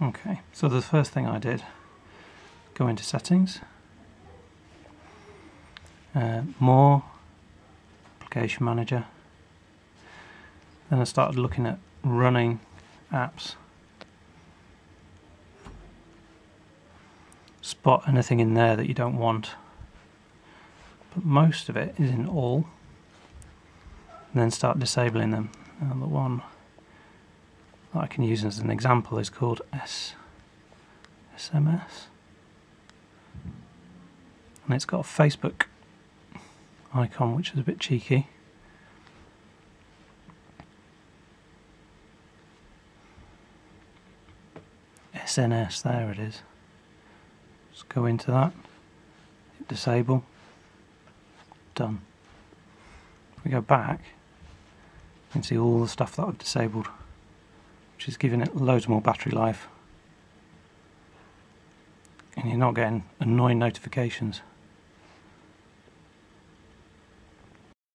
Okay, so the first thing I did, go into settings, uh, more, application manager, then I started looking at running apps, spot anything in there that you don't want, but most of it is in all, and then start disabling them. And the one that I can use as an example is called S SNS. And it's got a Facebook icon which is a bit cheeky. SNS, there it is. let's go into that, disable, done. If we go back, you can see all the stuff that I've disabled is giving it loads more battery life. And you're not getting annoying notifications